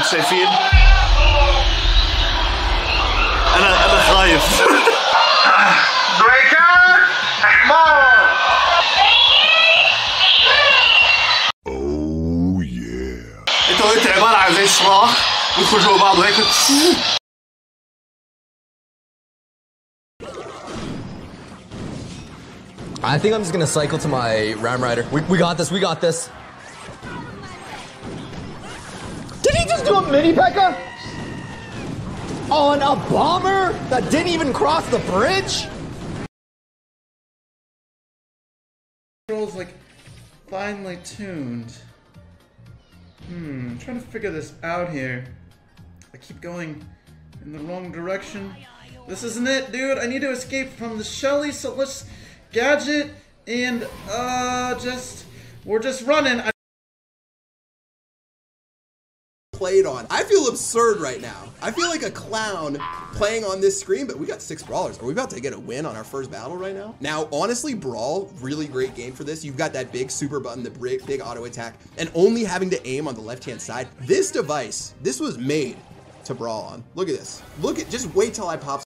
زي ما انتم شايفين انا انا خايف بريكر احمر انتوا قلت عباره عن زي صراخ بيدخل جوا بعض وهيك I think I'm just gonna cycle to my Ram Rider. We, we got this, we got this. Just do a mini P.E.K.K.A? On a bomber that didn't even cross the bridge? controls like finely tuned. Hmm, I'm trying to figure this out here. I keep going in the wrong direction. This isn't it, dude. I need to escape from the Shelly, so let's gadget and uh just we're just running. I played on. I feel absurd right now. I feel like a clown playing on this screen, but we got six brawlers. Are we about to get a win on our first battle right now? Now, honestly, Brawl, really great game for this. You've got that big super button, the big, big auto attack, and only having to aim on the left-hand side. This device, this was made to brawl on. Look at this. Look at, just wait till I pop